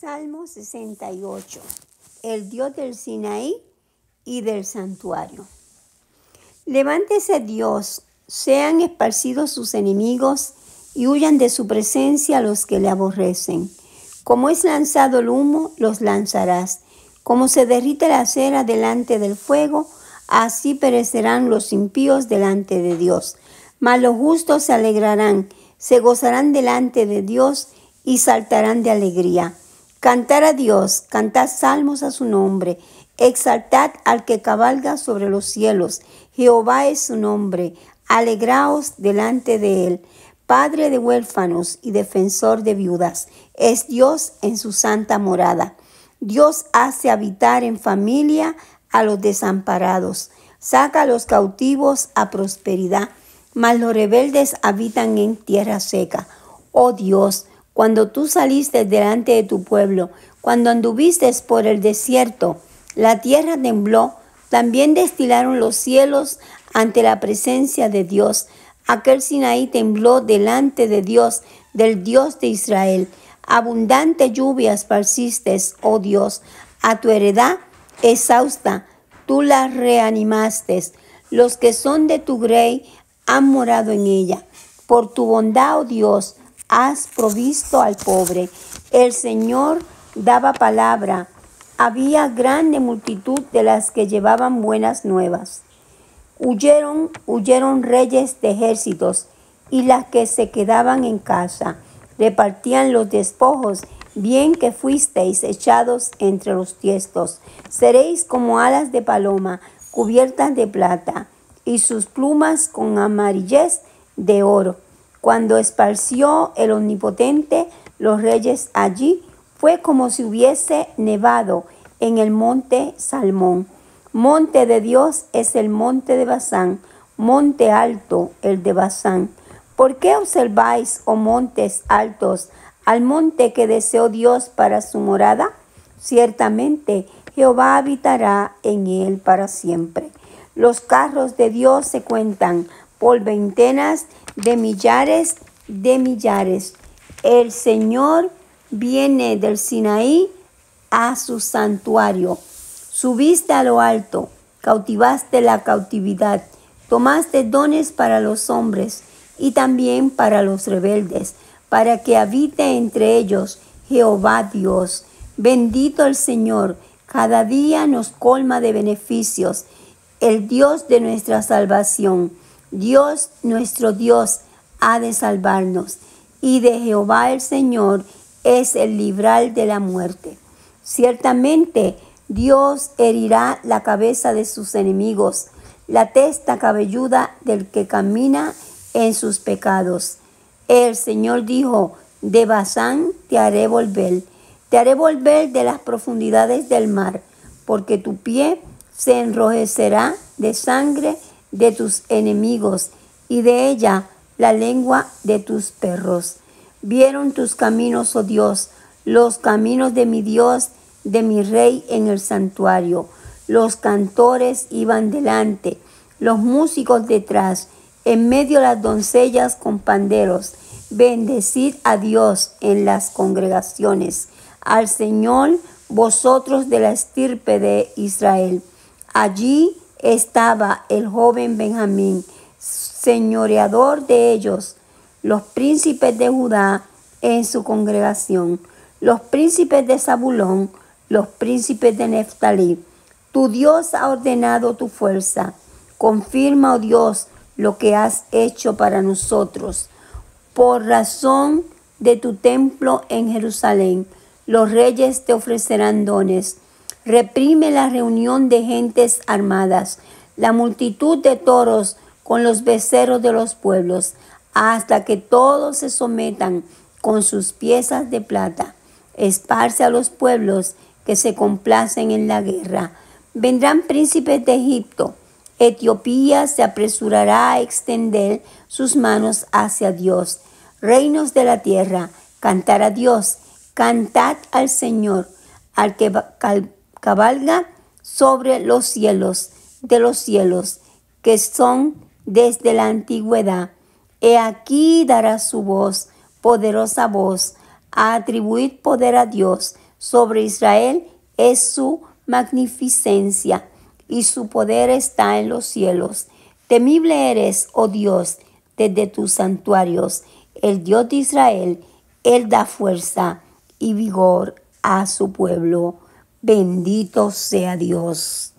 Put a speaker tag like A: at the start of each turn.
A: Salmo 68. El Dios del Sinaí y del santuario. Levántese Dios, sean esparcidos sus enemigos y huyan de su presencia los que le aborrecen. Como es lanzado el humo, los lanzarás. Como se derrite la cera delante del fuego, así perecerán los impíos delante de Dios. Mas los justos se alegrarán, se gozarán delante de Dios y saltarán de alegría. Cantar a Dios, cantad salmos a su nombre, exaltad al que cabalga sobre los cielos. Jehová es su nombre, alegraos delante de él. Padre de huérfanos y defensor de viudas, es Dios en su santa morada. Dios hace habitar en familia a los desamparados, saca a los cautivos a prosperidad, mas los rebeldes habitan en tierra seca. Oh Dios, cuando tú saliste delante de tu pueblo, cuando anduviste por el desierto, la tierra tembló, también destilaron los cielos ante la presencia de Dios. Aquel Sinaí tembló delante de Dios, del Dios de Israel. Abundante lluvia esparciste, oh Dios, a tu heredad exhausta, tú la reanimaste. Los que son de tu grey han morado en ella. Por tu bondad, oh Dios, has provisto al pobre. El Señor daba palabra. Había grande multitud de las que llevaban buenas nuevas. Huyeron, huyeron reyes de ejércitos y las que se quedaban en casa repartían los despojos, bien que fuisteis echados entre los tiestos. Seréis como alas de paloma cubiertas de plata y sus plumas con amarillez de oro cuando esparció el Omnipotente los reyes allí, fue como si hubiese nevado en el monte Salmón. Monte de Dios es el monte de Basán, monte alto el de Basán. ¿Por qué observáis, oh montes altos, al monte que deseó Dios para su morada? Ciertamente Jehová habitará en él para siempre. Los carros de Dios se cuentan por veintenas de millares de millares. El Señor viene del Sinaí a su santuario. Subiste a lo alto, cautivaste la cautividad, tomaste dones para los hombres y también para los rebeldes, para que habite entre ellos Jehová Dios. Bendito el Señor, cada día nos colma de beneficios, el Dios de nuestra salvación. Dios, nuestro Dios, ha de salvarnos, y de Jehová el Señor es el libral de la muerte. Ciertamente Dios herirá la cabeza de sus enemigos, la testa cabelluda del que camina en sus pecados. El Señor dijo, de Bazán te haré volver, te haré volver de las profundidades del mar, porque tu pie se enrojecerá de sangre de tus enemigos y de ella la lengua de tus perros. Vieron tus caminos, oh Dios, los caminos de mi Dios, de mi Rey en el santuario. Los cantores iban delante, los músicos detrás, en medio las doncellas con panderos. Bendecid a Dios en las congregaciones, al Señor vosotros de la estirpe de Israel. Allí estaba el joven Benjamín, señoreador de ellos, los príncipes de Judá en su congregación, los príncipes de Zabulón, los príncipes de Neftalí. Tu Dios ha ordenado tu fuerza. Confirma, oh Dios, lo que has hecho para nosotros. Por razón de tu templo en Jerusalén, los reyes te ofrecerán dones reprime la reunión de gentes armadas, la multitud de toros con los becerros de los pueblos, hasta que todos se sometan con sus piezas de plata. Esparce a los pueblos que se complacen en la guerra. Vendrán príncipes de Egipto. Etiopía se apresurará a extender sus manos hacia Dios. Reinos de la tierra, cantar a Dios, cantad al Señor, al que cabalga sobre los cielos de los cielos, que son desde la antigüedad. He aquí dará su voz, poderosa voz, a atribuir poder a Dios. Sobre Israel es su magnificencia y su poder está en los cielos. Temible eres, oh Dios, desde tus santuarios. El Dios de Israel, Él da fuerza y vigor a su pueblo. Bendito sea Dios.